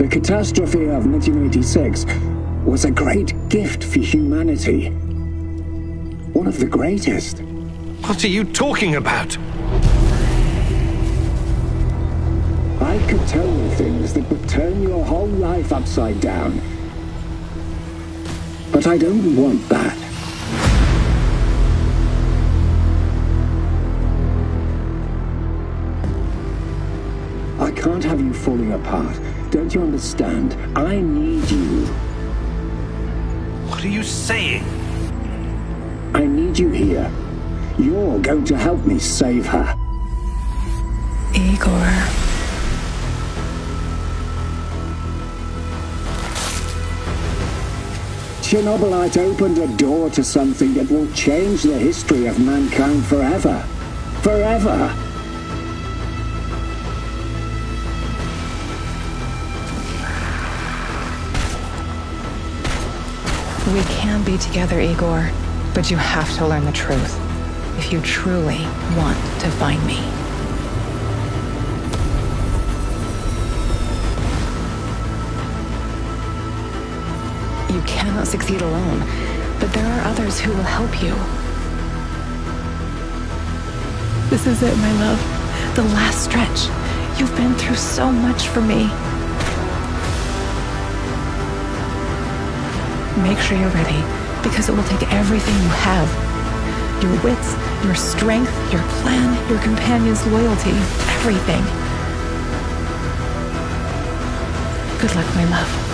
The catastrophe of 1986 was a great gift for humanity. One of the greatest. What are you talking about? I could tell you things that would turn your whole life upside down. But I don't want that. I can't have you falling apart. Don't you understand? I need you. What are you saying? I need you here. You're going to help me save her. Igor. Chernobylite opened a door to something that will change the history of mankind forever. Forever! We can be together, Igor, but you have to learn the truth if you truly want to find me. You cannot succeed alone, but there are others who will help you. This is it, my love. The last stretch. You've been through so much for me. Make sure you're ready, because it will take everything you have. Your wits, your strength, your plan, your companion's loyalty, everything. Good luck, my love.